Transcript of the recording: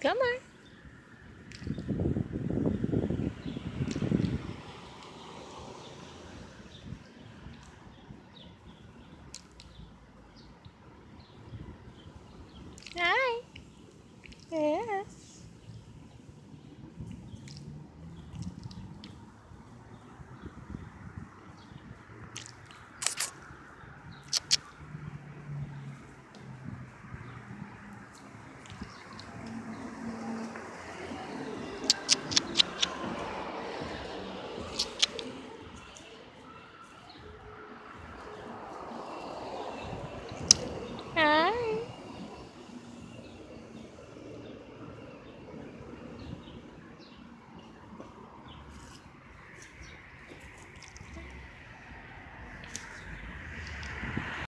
Come on. Hi. Yes.